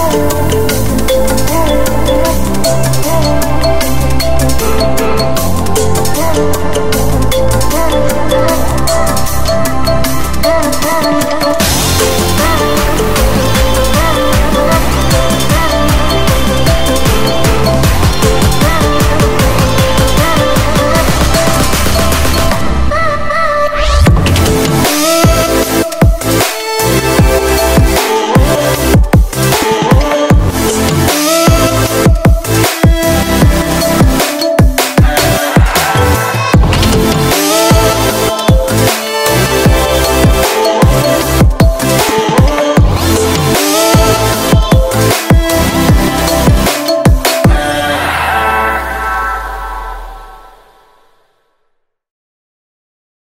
Oh.